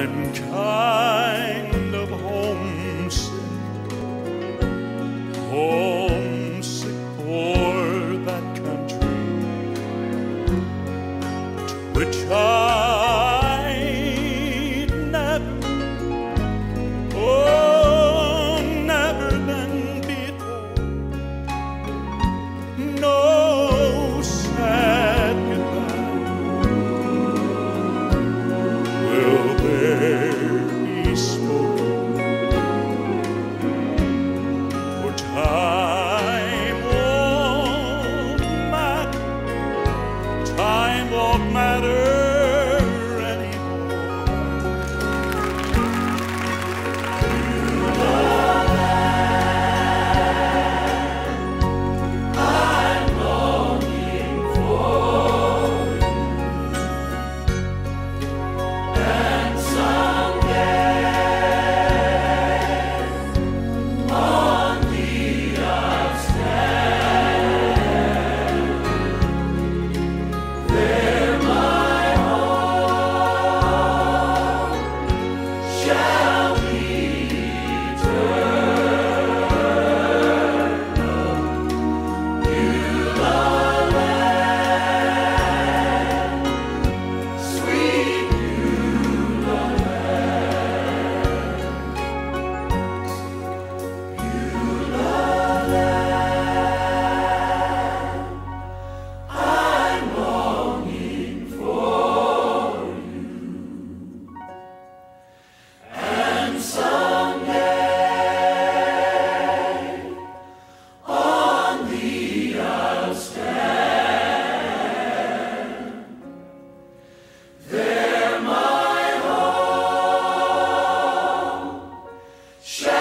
and kind. Shout!